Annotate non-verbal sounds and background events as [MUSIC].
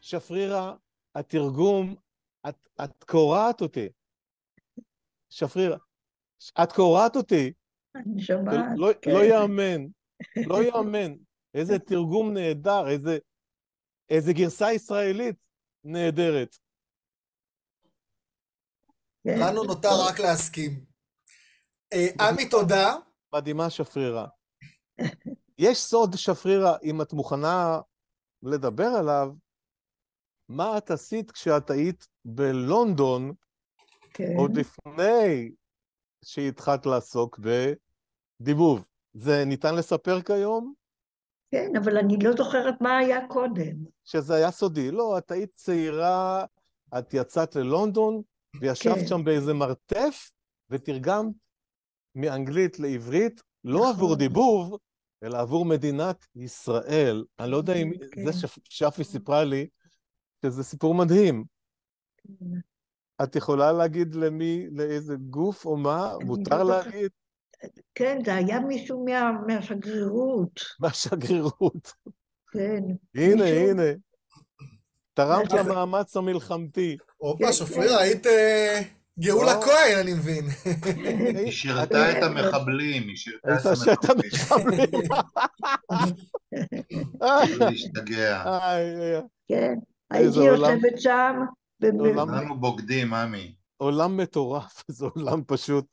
שפרירה, התרגום, את, את קורעת אותי. שפרירה, את קורעת אותי. אני שומעת, לא, כן. לא יאמן, לא יאמן. איזה תרגום נהדר, איזה, איזה גרסה ישראלית נהדרת. כן. לנו נותר רק להסכים. אה, עמי, תודה. מדהימה שפרירה. יש סוד שפרירה, אם את מוכנה לדבר עליו, מה את עשית כשאת היית בלונדון, כן. עוד לפני שהתחלת לעסוק בדיבוב. זה ניתן לספר כיום? כן, אבל אני לא זוכרת מה היה קודם. שזה היה סודי. לא, את היית צעירה, את יצאת ללונדון, וישבת כן. שם באיזה מרתף, ותרגמת מאנגלית לעברית, לא נכון. עבור דיבוב, אלא עבור מדינת ישראל. אני לא יודע אם כן. זה שפ- שפי סיפרה לי, שזה סיפור מדהים. כן. את יכולה להגיד למי, לאיזה גוף או מה? מותר. להגיד? כן, זה היה מישהו מה, מהשגרירות. מהשגרירות. כן. הנה, מישהו- הנה. תרמת למאמץ המלחמתי. הופה, כן, שפרירה, היית אה, גאולה לא. כהן, אני מבין. [LAUGHS] היא שירתה את המחבלים, היא שירתה את המחבלים. מחבל. [LAUGHS] לא להשתגע. איי, איי, כן. איזה הייתי. יושבת שם. כולנו בוגדים, עמי. עולם מטורף, [LAUGHS] זה עולם פשוט.